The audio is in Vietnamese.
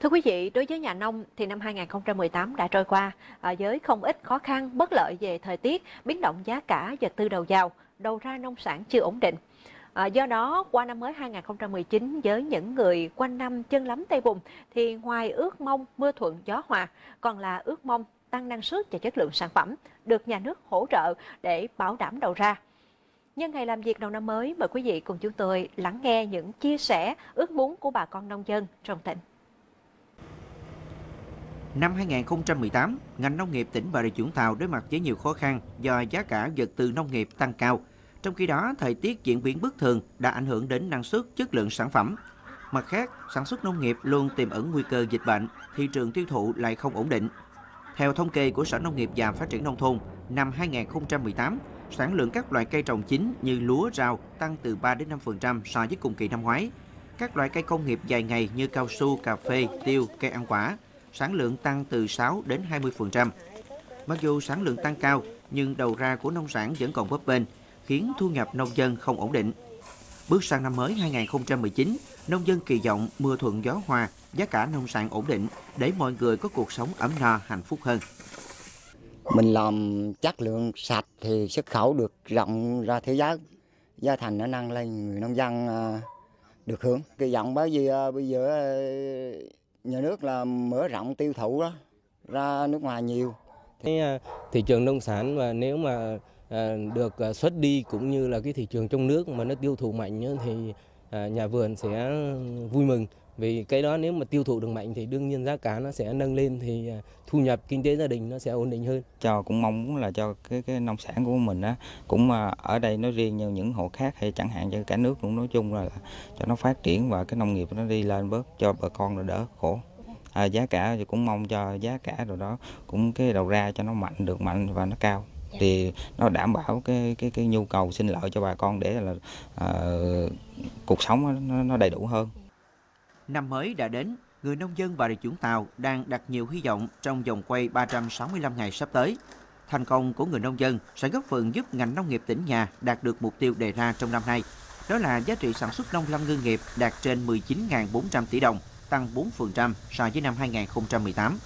Thưa quý vị, đối với nhà nông thì năm 2018 đã trôi qua à, với không ít khó khăn, bất lợi về thời tiết, biến động giá cả vật tư đầu vào, đầu ra nông sản chưa ổn định. À, do đó, qua năm mới 2019 với những người quanh năm chân lắm tay bùn thì ngoài ước mong mưa thuận gió hòa, còn là ước mong tăng năng suất và chất lượng sản phẩm được nhà nước hỗ trợ để bảo đảm đầu ra. Nhân ngày làm việc đầu năm mới, mời quý vị cùng chúng tôi lắng nghe những chia sẻ, ước muốn của bà con nông dân trong tỉnh. Năm 2018, ngành nông nghiệp tỉnh Bà Rịa Vũng Tàu đối mặt với nhiều khó khăn do giá cả vật tư nông nghiệp tăng cao. Trong khi đó, thời tiết diễn biến bất thường đã ảnh hưởng đến năng suất, chất lượng sản phẩm. Mặt khác, sản xuất nông nghiệp luôn tiềm ẩn nguy cơ dịch bệnh, thị trường tiêu thụ lại không ổn định. Theo thống kê của Sở Nông nghiệp và Phát triển Nông thôn, năm 2018, sản lượng các loại cây trồng chính như lúa, rau tăng từ 3 đến 5% so với cùng kỳ năm ngoái. Các loại cây công nghiệp dài ngày như cao su, cà phê, tiêu, cây ăn quả sản lượng tăng từ 6 đến 20%. Mặc dù sản lượng tăng cao, nhưng đầu ra của nông sản vẫn còn bấp bênh, khiến thu nhập nông dân không ổn định. Bước sang năm mới 2019, nông dân kỳ vọng mưa thuận gió hòa, giá cả nông sản ổn định để mọi người có cuộc sống ấm no hạnh phúc hơn. Mình làm chất lượng sạch thì xuất khẩu được rộng ra thế giới, giá thành nó nâng lên người nông dân à, được hưởng. Kỳ vọng bởi vì à, bây giờ à, nhà nước là mở rộng tiêu thụ đó, ra nước ngoài nhiều. Cái à, thị trường nông sản và nếu mà à, được à, xuất đi cũng như là cái thị trường trong nước mà nó tiêu thụ mạnh thì nhà vườn sẽ vui mừng vì cái đó nếu mà tiêu thụ được mạnh thì đương nhiên giá cả nó sẽ nâng lên thì thu nhập kinh tế gia đình nó sẽ ổn định hơn. Cho cũng mong muốn là cho cái cái nông sản của mình á cũng ở đây nói riêng như những hộ khác hay chẳng hạn cho cả nước cũng nói chung là, là cho nó phát triển và cái nông nghiệp nó đi lên bớt cho bà con nó đỡ khổ. À, giá cả thì cũng mong cho giá cả rồi đó cũng cái đầu ra cho nó mạnh được mạnh và nó cao thì nó đảm bảo cái cái cái nhu cầu sinh lợi cho bà con để là uh, cuộc sống nó, nó đầy đủ hơn. Năm mới đã đến, người nông dân Bà Rịa Vũng Tàu đang đặt nhiều hy vọng trong vòng quay 365 ngày sắp tới. Thành công của người nông dân sẽ góp phần giúp ngành nông nghiệp tỉnh nhà đạt được mục tiêu đề ra trong năm nay. Đó là giá trị sản xuất nông lâm ngư nghiệp đạt trên 19.400 tỷ đồng, tăng 4% so với năm 2018.